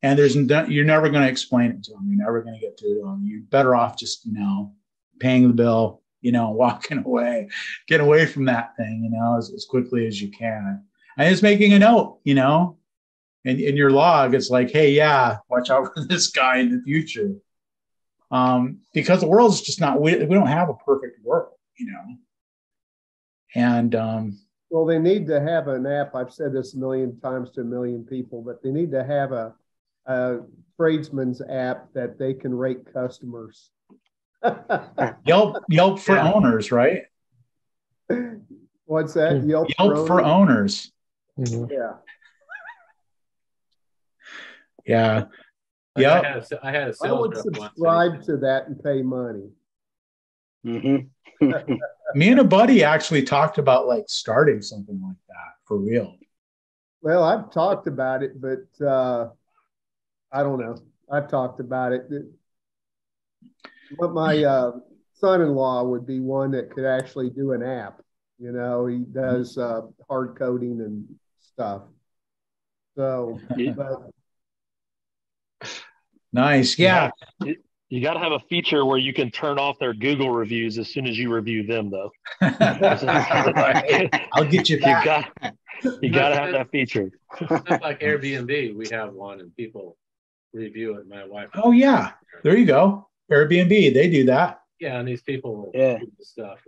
And there's you're never going to explain it to them. You're never going to get through to them. You're better off just, you know, paying the bill, you know, walking away, get away from that thing, you know, as, as quickly as you can. And just making a note, you know, in, in your log, it's like, hey, yeah, watch out for this guy in the future. Um, because the world's just not, we, we don't have a perfect world, you know. And um, well, they need to have an app. I've said this a million times to a million people, but they need to have a, a tradesman's app that they can rate customers. Yelp, Yelp for yeah. owners, right? What's that? Yelp, Yelp for, for owners. Mm-hmm. Yeah. Yeah. Yeah. I had a, I had a I would subscribe to that and pay money. Mm-hmm. Me and a buddy actually talked about like starting something like that for real. Well, I've talked about it, but uh, I don't know. I've talked about it. But my uh, son-in-law would be one that could actually do an app. You know, he does uh, hard coding and stuff. So, yeah. but Nice. Yeah. You, you got to have a feature where you can turn off their Google reviews as soon as you review them, though. I'll get you back. You got, you got to have that feature. Like Airbnb, we have one and people review it. My wife. Oh, yeah. There you go. Airbnb, they do that. Yeah. And these people yeah. stuff.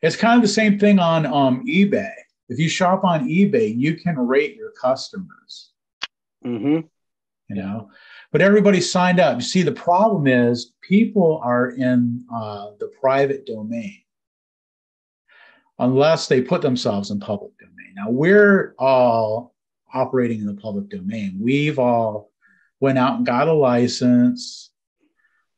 It's kind of the same thing on um, eBay. If you shop on eBay, you can rate your customers. Mm-hmm. You know, but everybody signed up. You see, the problem is people are in uh, the private domain. unless they put themselves in public domain. Now we're all operating in the public domain. We've all went out and got a license,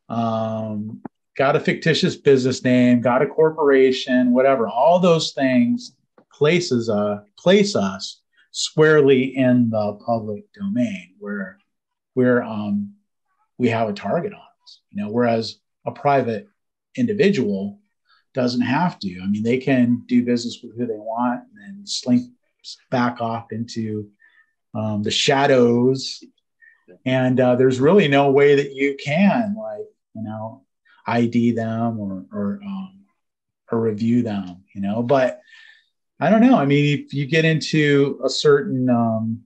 um, got a fictitious business name, got a corporation, whatever. All those things places uh, place us squarely in the public domain where where um, we have a target on us. You know, whereas a private individual doesn't have to. I mean, they can do business with who they want and then slink back off into um, the shadows. And uh, there's really no way that you can, like, you know, ID them or or um, or review them. You know, but I don't know. I mean, if you get into a certain um,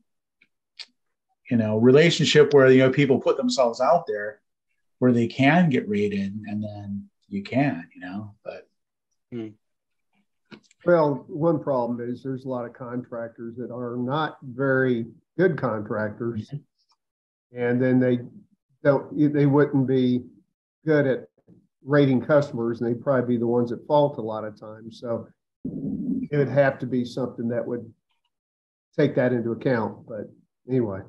you know relationship where you know people put themselves out there where they can get rated and then you can you know but hmm. well one problem is there's a lot of contractors that are not very good contractors. And then they don't they wouldn't be good at rating customers and they'd probably be the ones at fault a lot of times. So it would have to be something that would take that into account but anyway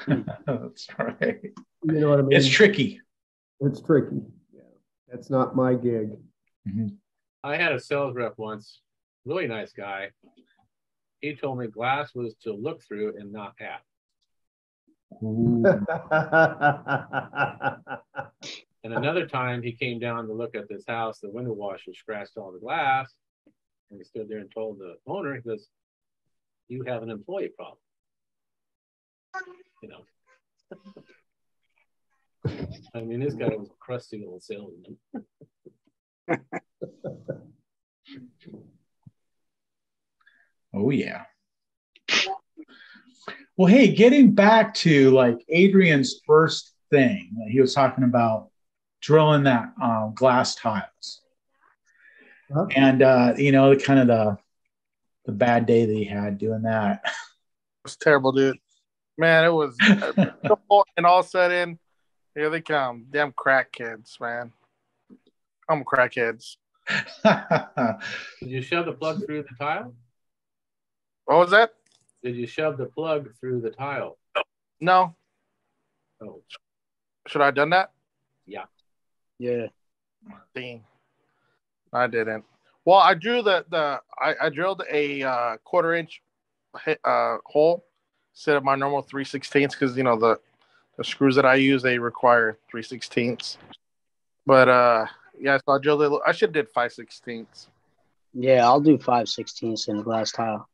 That's right. You know what I mean? It's tricky. It's tricky. Yeah. That's not my gig. Mm-hmm. I had a sales rep once, really nice guy. He told me glass was to look through and not at. and another time he came down to look at this house, the window washer scratched all the glass. And he stood there and told the owner, he goes, You have an employee problem you know. I mean, this guy was a crusty little salesman. oh yeah. Well, hey, getting back to like Adrian's first thing, he was talking about drilling that um, glass tiles, huh? and uh, you know, the kind of the the bad day that he had doing that. It was terrible, dude. Man, it was and all set in. Here they come, damn crackheads, man. I'm crackheads. Did you shove the plug through the tile? What was that? Did you shove the plug through the tile? No. Oh. Should I have done that? Yeah. Yeah. Dang. I didn't. Well, I drew the the I, I drilled a uh, quarter inch uh, hole instead up my normal 3 16ths because you know the the screws that I use they require 3 16ths. But uh yeah, so I drilled it. I should have did 5 16ths. Yeah, I'll do 5 16ths in the glass tile.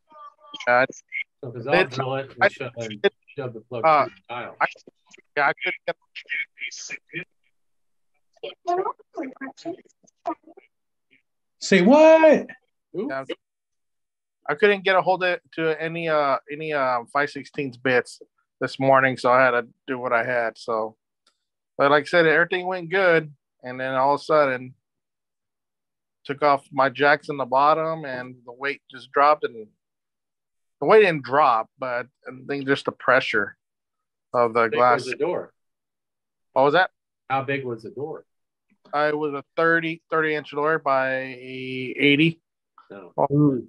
Yeah, so because I'll drill it and, shove, and shove the plug uh, through the tile. I, yeah, I could get Say what? Yeah, I couldn't get a hold of to any uh any um five sixteenths bits this morning, so I had to do what I had. So, but like I said, everything went good, and then all of a sudden, took off my jacks in the bottom, and the weight just dropped, and the weight didn't drop, but I think just the pressure of the glass. the door? What was that? How big was the door? I was a 30, 30 inch door by 80. No. Oh.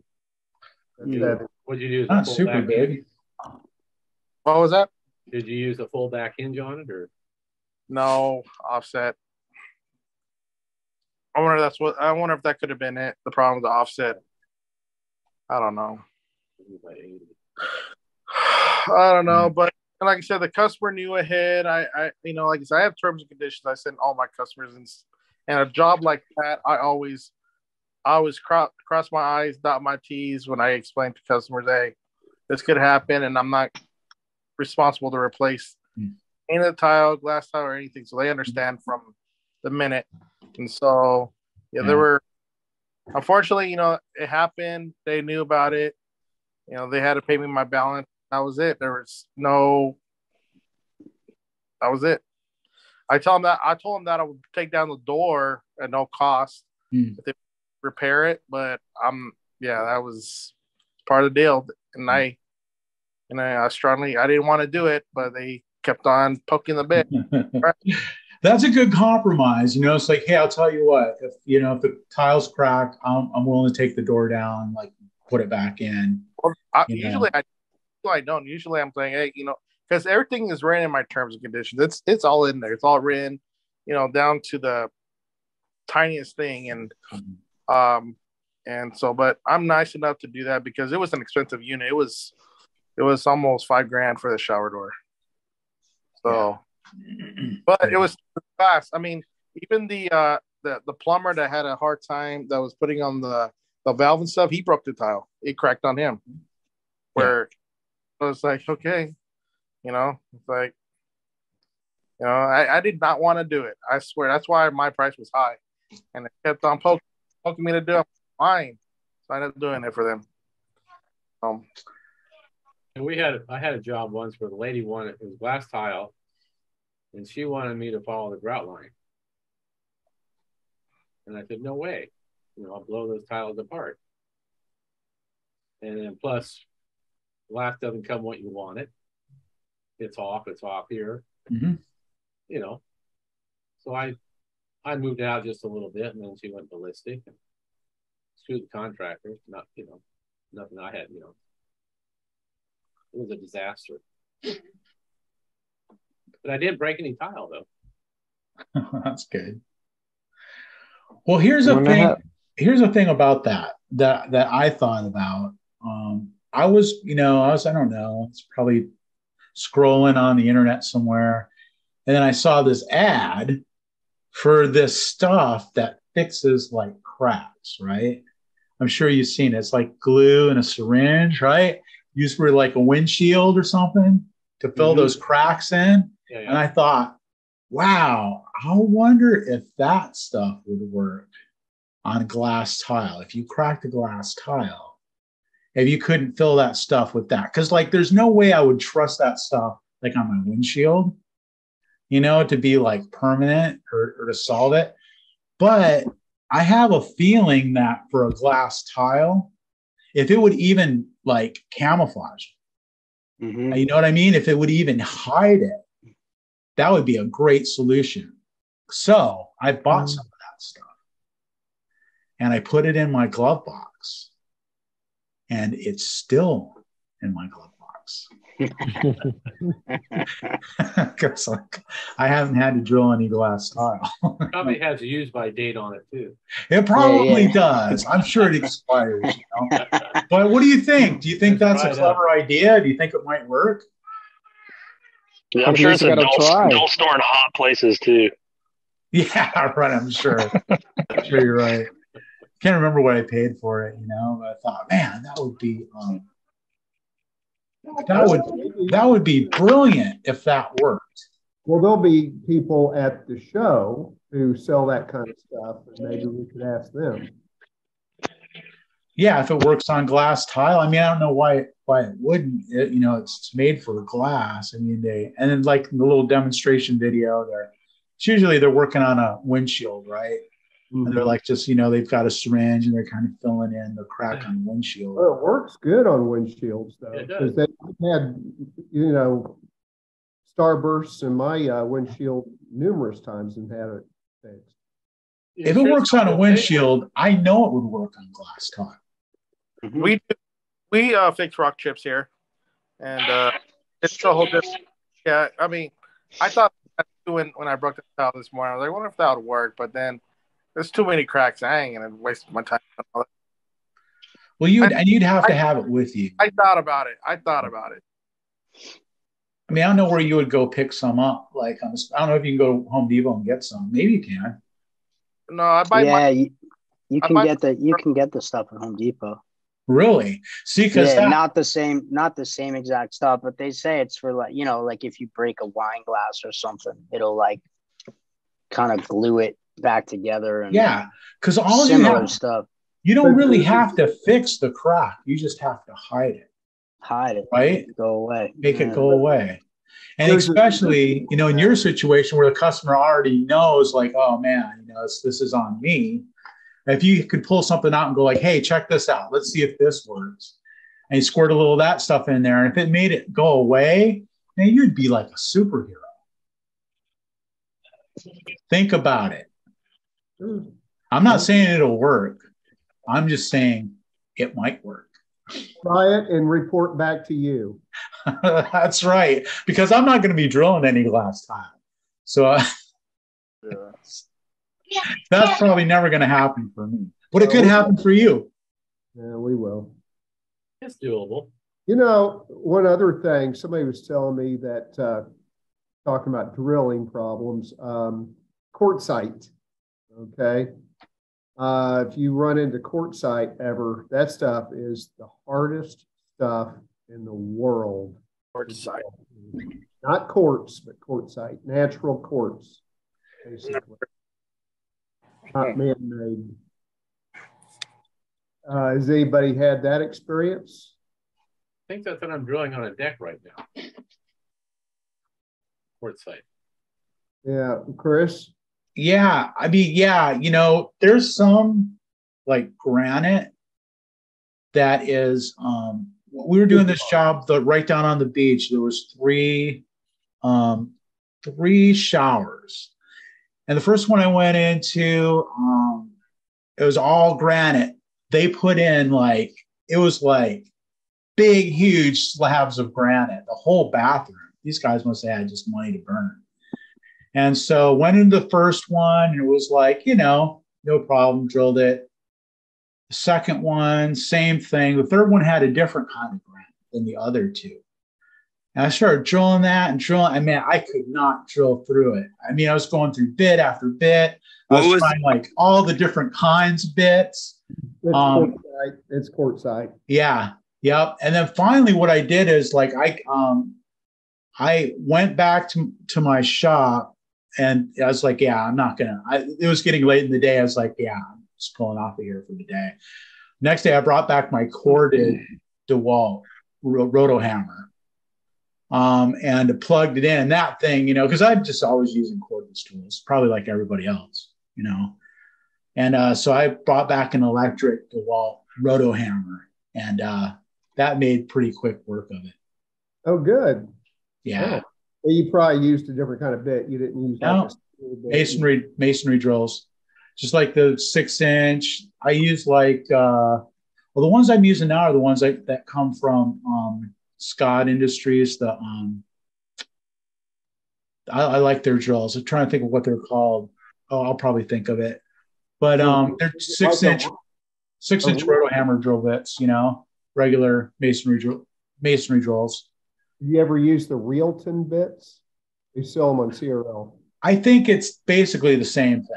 You, what'd you use? Not super big. Hinge? What was that? Did you use a full back hinge on it or? No, offset. I wonder that's what I wonder if that could have been it. The problem with the offset. I don't know. I don't know, but like I said, the customer knew ahead. I, I, you know, like I said, I have terms and conditions. I send all my customers, and and a job like that, I always I always cross cross my eyes, dot my T's when I explain to customers, hey, this could happen, and I'm not responsible to replace mm. any of the tile, glass tile, or anything. So they understand from the minute. And so, yeah, yeah, there were, unfortunately, you know, it happened. They knew about it. You know, they had to pay me my balance. That was it. There was no, that was it. I told them that I told them that I would take down the door at no cost. Mm. If they repair it, but I'm yeah, that was part of the deal. And I and I, I strongly I didn't want to do it, but they kept on poking the bit. that's a good compromise. You know, it's like, hey, I'll tell you what, if you know, if the tiles crack, I'm, I'm willing to take the door down, like put it back in. I, usually, I, I don't. Usually, I'm saying, hey, you know, because everything is written in my terms and conditions. It's it's all in there. It's all written, you know, down to the tiniest thing, and mm-hmm. Um, and so, but I'm nice enough to do that because it was an expensive unit. It was, it was almost five grand for the shower door. So, but it was fast. I mean, even the uh the the plumber that had a hard time that was putting on the the valve and stuff, he broke the tile. It cracked on him. Where yeah. I was like, okay, you know, it's like, you know, I, I did not want to do it. I swear that's why my price was high, and it kept on poking, poking me to do it. Fine, so I ended up doing it for them. Um, and we had I had a job once where the lady wanted it was glass tile, and she wanted me to follow the grout line. And I said, no way. You know, I'll blow those tiles apart. And then plus, glass doesn't come what you want it. It's off. It's off here. Mm-hmm. You know, so I I moved out just a little bit, and then she went ballistic and screwed the contractor. Not you know, nothing I had. You know, it was a disaster. But I didn't break any tile though. That's good. Well, here's a thing. Have... Here's a thing about that that that I thought about. Um, I was, you know, I was, I don't know, it's probably scrolling on the internet somewhere, and then I saw this ad for this stuff that fixes like cracks, right? I'm sure you've seen it. It's like glue and a syringe, right? Used for like a windshield or something to fill mm-hmm. those cracks in. Yeah, yeah. And I thought, wow, I wonder if that stuff would work on a glass tile. If you cracked a glass tile, if you couldn't fill that stuff with that, because like there's no way I would trust that stuff like on my windshield, you know, to be like permanent or, or to solve it. But I have a feeling that for a glass tile, if it would even like camouflage, mm-hmm. you know what I mean? If it would even hide it, that would be a great solution. So I bought mm-hmm. some of that stuff and I put it in my glove box, and it's still in my glove box. Because like, I haven't had to drill any glass tile. probably has a use by date on it too. It probably yeah, yeah. does. I'm sure it expires. You know? but what do you think? Do you think that's a clever idea? Do you think it might work? Yeah, I'm sure it's a don't, don't store in hot places too. Yeah, right. I'm sure. I'm sure you're right. Can't remember what I paid for it, you know. But I thought, man, that would be um, that would that would be brilliant if that worked. Well, there'll be people at the show who sell that kind of stuff, and maybe we could ask them. Yeah, if it works on glass tile, I mean, I don't know why why it wouldn't. It, you know, it's made for glass. I mean, they and then like the little demonstration video, they're it's usually they're working on a windshield, right? Mm-hmm. And they're like just, you know, they've got a syringe and they're kind of filling in the crack on the windshield. Well, it works good on windshields though. Because they had, you know, starbursts in my uh, windshield numerous times and had it fixed. If it works on a windshield, I know it would work on glass tile. Mm-hmm. We we uh, fix rock chips here, and uh, it's a whole different. Yeah, I mean, I thought when when I broke the tile this morning, I was like, I wonder if that would work. But then there's too many cracks. I ain't gonna waste my time. Well, you and you'd have to I, have it with you. I thought about it. I thought about it. I mean, I don't know where you would go pick some up. Like, I'm, I don't know if you can go to Home Depot and get some. Maybe you can. No, I buy. Yeah, my, you, you can get the you can get the stuff at Home Depot. Really? See, because yeah, not the same, not the same exact stuff, but they say it's for like you know, like if you break a wine glass or something, it'll like kind of glue it back together. And yeah, because all you have, stuff. You don't really have to fix the crack. You just have to hide it. Hide it. Right. It go away. Make yeah. it go away. And especially, you know, in your situation where the customer already knows, like, oh man, you know, this, this is on me. If you could pull something out and go like, hey, check this out. Let's see if this works. And you squirt a little of that stuff in there. And if it made it go away, man, you'd be like a superhero. think about it. I'm not saying it'll work. I'm just saying it might work. Try it and report back to you. That's right, because I'm not going to be drilling any glass time. So uh, yeah. that's probably never going to happen for me, but it could happen for you. Yeah, we will. It's doable. You know, one other thing, somebody was telling me that uh, talking about drilling problems, um, quartzite. Okay. Uh, if you run into quartzite ever, that stuff is the hardest stuff in the world. Quartzite. Not quartz, but quartzite, natural quartz, basically. Not man made. Uh, has anybody had that experience? I think that's what I'm drilling on a deck right now. Quartzite. Yeah, Chris? Yeah, I mean, yeah, you know, there's some like granite that is um we were doing this job the right down on the beach. There was three um three showers. And the first one i went into um it was all granite. They put in like it was like big huge slabs of granite. The whole bathroom. These guys must have had just money to burn and so went into the first one and it was like you know no problem drilled it the second one, same thing. The third one had a different kind of granite than the other two. And I started drilling that and drilling. I mean, I could not drill through it. I mean, I was going through bit after bit. I was, was trying like all the different kinds of bits. It's um, quartzite. It's quartzite. Yeah. Yep. And then finally, what I did is like I um I went back to to my shop and I was like, yeah, I'm not gonna. I, it was getting late in the day. I was like, yeah, I'm just pulling off of here for the day. Next day, I brought back my corded DeWalt roto hammer um, and plugged it in. And that thing, you know, because I'm just always using cordless tools, probably like everybody else, you know. And uh, so I brought back an electric DeWalt roto hammer, and uh, that made pretty quick work of it. Oh, good. Yeah. Well, you probably used a different kind of bit. You didn't use no. Masonry masonry drills just like the six inch. I use like uh, well, the ones I'm using now are the ones that, that come from um, Scott Industries. The um, I, I, like their drills. I'm trying to think of what they're called. Oh, I'll probably think of it. But um, they're six inch, six inch roto hammer drill bits. You know, regular masonry drill, masonry drills. You ever use the Relton bits? They sell them on CRL. I think it's basically the same thing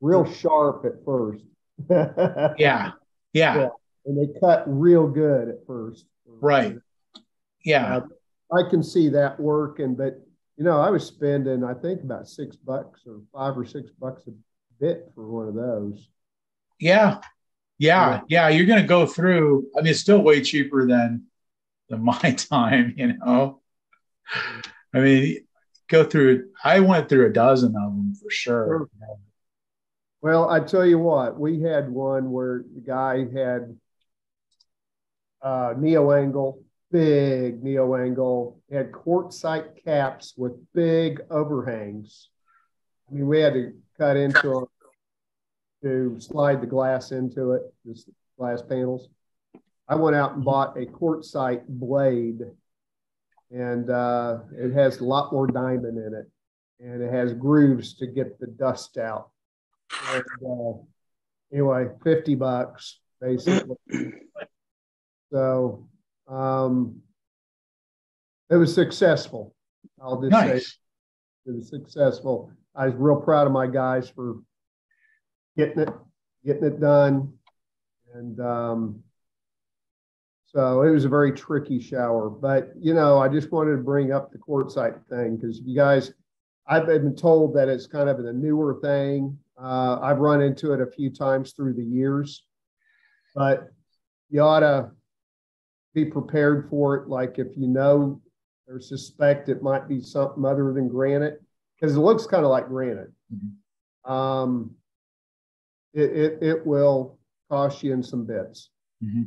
real sharp at first. yeah. yeah. Yeah. And they cut real good at first. Right. Yeah. Uh, I can see that working, but you know, I was spending, I think, about six bucks or five or six bucks a bit for one of those. Yeah. Yeah. Yeah. You're going to go through, I mean, it's still way cheaper than, than my time, you know? I mean, go through, I went through a dozen of them for sure. Well, I tell you what, we had one where the guy had uh, neo angle, big neo angle, had quartzite caps with big overhangs. I mean, we had to cut into it to slide the glass into it, just glass panels. I went out and bought a quartzite blade, and uh, it has a lot more diamond in it, and it has grooves to get the dust out. And, uh, anyway, 50 bucks basically. so um, it was successful. I'll just nice. say it was successful. I was real proud of my guys for getting it, getting it done. And um, so it was a very tricky shower. But, you know, I just wanted to bring up the quartzite thing because you guys, I've been told that it's kind of a newer thing. Uh, I've run into it a few times through the years, but you ought to be prepared for it. Like if you know or suspect it might be something other than granite, because it looks kind of like granite. Mm-hmm. Um, it, it, it will cost you in some bits. Mm-hmm.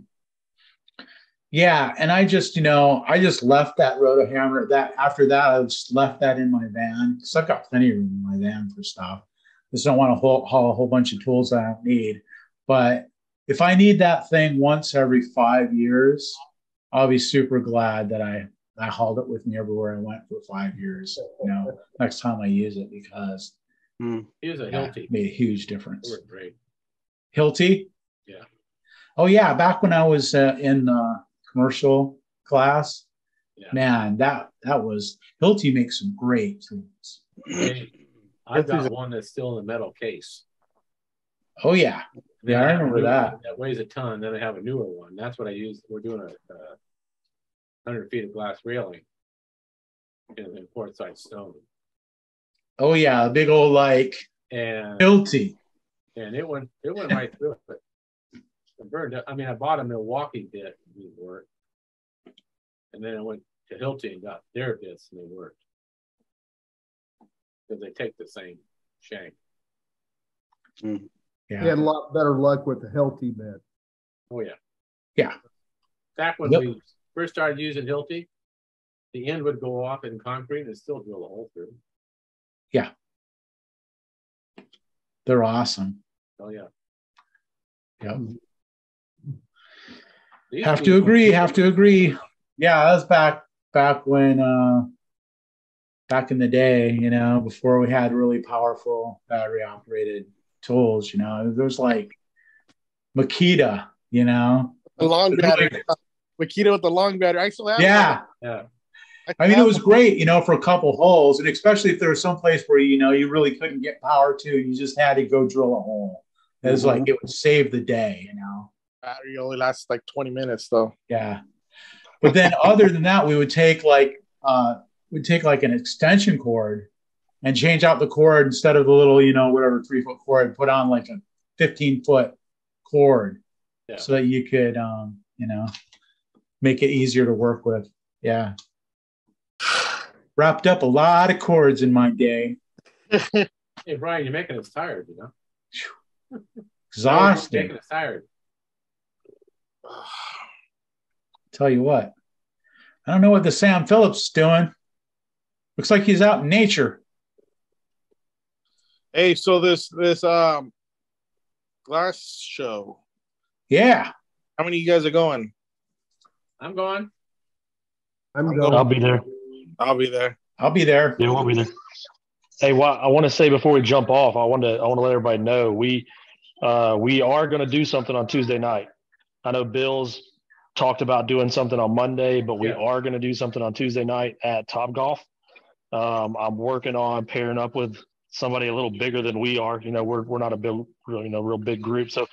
Yeah, and I just, you know, I just left that roto hammer. That after that, I just left that in my van because I've got plenty of room in my van for stuff. Just don't want to haul, haul a whole bunch of tools I don't need. But if I need that thing once every five years, I'll be super glad that I I hauled it with me everywhere I went for five years. You know, next time I use it because mm. he was a yeah, Hilti. made a huge difference. They were great. Hilti. Yeah. Oh yeah, back when I was uh, in uh, commercial class, Yeah. man, that that was Hilti makes some great tools. Hey, I've got one that's still in the metal case. Oh yeah, Then Yeah, I a remember that. That weighs a ton. Then I have a newer one. That's what I use. We're doing a, uh hundred feet of glass railing in the quartzite stone, oh yeah, a big old like and Hilti. and it went it went right through it. It burned. up. I mean, I bought a Milwaukee bit and it worked, and then I went to Hilti and got their bits and they worked because they take the same shank. Hmm. He Yeah, had a lot better luck with the Hilti bit. Oh yeah. Yeah. Back when Yep. we first started using Hilti, the end would go off in concrete and still drill a hole through. Yeah, they're awesome. Oh yeah. Yep. These Have to agree. Have to agree. Yeah, that was back back when uh back in the day, you know, before we had really powerful battery operated tools, you know, there was like Makita, you know. The long battery. Makita with the long battery. I still have Yeah. Yeah. I mean, it was great, you know, for a couple holes, and especially if there was some place where you know you really couldn't get power to, you just had to go drill a hole. It was like it would save the day, you know. Battery only lasts like 20 minutes though. Yeah. But then other than that, we would take like uh we'd take like an extension cord and change out the cord instead of the little, you know, whatever three foot cord, put on like a 15 foot cord Yeah. so that you could um, you know, make it easier to work with. Yeah. Wrapped up a lot of cords in my day. Hey Brian, you're making us tired, you know. You're Exhausting. Making us tired. Tell you what. I don't know what the Sam Phillips is doing. Looks like he's out in nature. Hey, so this this um glass show. Yeah. How many of you guys are going? I'm going. I'm I'm going. I'll be there. I'll be there. I'll be there. Yeah, we'll be there. Hey, well, I want to say before we jump off, I want to I want to let everybody know we uh, we are going to do something on Tuesday night. I know Bill's talked about doing something on Monday, but we Yeah. are going to do something on Tuesday night at Top Golf. Um, I'm working on pairing up with somebody a little bigger than we are. You know, we're we're not a big, you know, real big group. So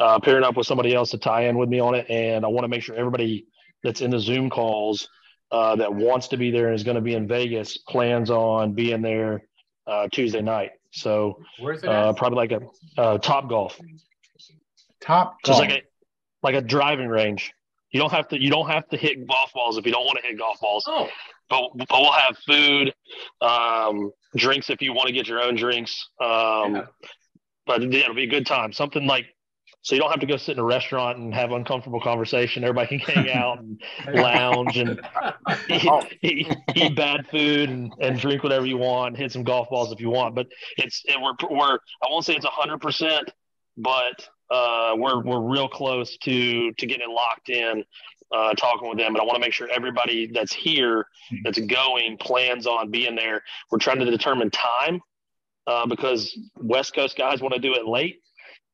uh, pairing up with somebody else to tie in with me on it, and I want to make sure everybody that's in the Zoom calls uh, that wants to be there and is going to be in Vegas plans on being there uh, Tuesday night. So Where's it uh, probably like a uh, Top Golf, Top just golf. like a like a driving range. You don't have to you don't have to hit golf balls if you don't want to hit golf balls. Oh, But, but we'll have food, um, drinks if you want to get your own drinks. Um, Yeah. But yeah, it'll be a good time. Something like so you don't have to go sit in a restaurant and have uncomfortable conversation. Everybody can hang out and lounge and eat, eat, eat bad food and, and drink whatever you want, hit some golf balls if you want. But it's it, we're we're I won't say it's hundred percent, but uh, we're we're real close to to getting locked in, uh, talking with them. But I want to make sure everybody that's here that's going plans on being there. We're trying to determine time uh, because West Coast guys want to do it late.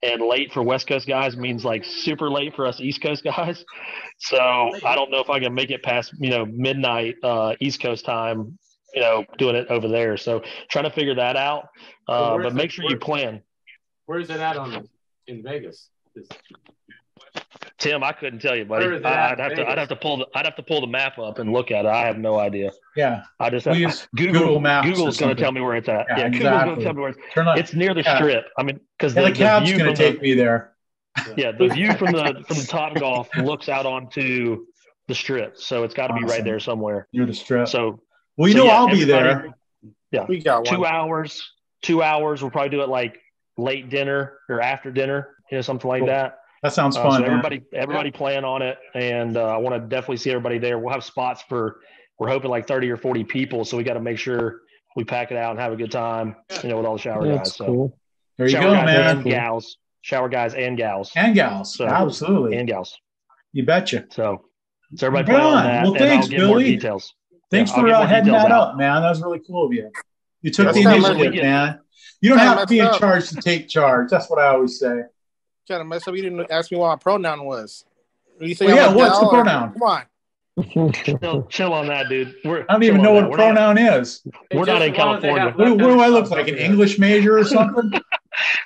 And late for West Coast guys means like super late for us East Coast guys. So I don't know if I can make it past you know midnight uh, East Coast time. You know, doing it over there. So trying to figure that out. Uh, where's but make sure you plan. Where's it at on in Vegas? This- Tim, I couldn't tell you, buddy. It I'd have in to. I'd have to pull the. I'd have to pull the map up and look at it. I have no idea. Yeah. I just have, use Google, Google Maps Google's going to tell me where it's at. Yeah, Yeah, Google's going exactly. to tell me where it's. Turn on. It's near the Yeah. strip. I mean, because the, the cab's view going from to take the, me there. yeah, the view from the from the top golf looks out onto the strip, so it's got to be right there somewhere. near the strip. So well, you so know, yeah, I'll be everybody- there. We got two hours, two hours. We'll probably do it like late dinner or after dinner, you know, something like Cool. that. That sounds Uh, fun. so man. everybody, everybody plan on it, and uh, I want to definitely see everybody there. We'll have spots for we're hoping like thirty or forty people, so we got to make sure we pack it out and have a good time, you know, with all the shower That's guys. So cool. There you shower go, guys man. and gals, shower guys and gals, And gals. So- Absolutely. and gals. you betcha. So, so everybody Right plan on on. that, Well, and thanks, I'll get more Billy. details. Thanks Yeah, for uh, heading that out. up, man. That was really cool of you. You took Yeah, the initiative, man. You don't have to be in up. charge to take charge. That's what I always say. Trying to mess up. You didn't ask me what my pronoun was. You say Well, yeah, what's the gal or- pronoun? Come on. Chill, chill on that, dude. We're, I don't even know what that. a We're not- pronoun is. We're not in California. What, what do I look like? An English major or something?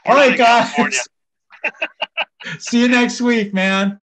All right, guys. See you next week, man.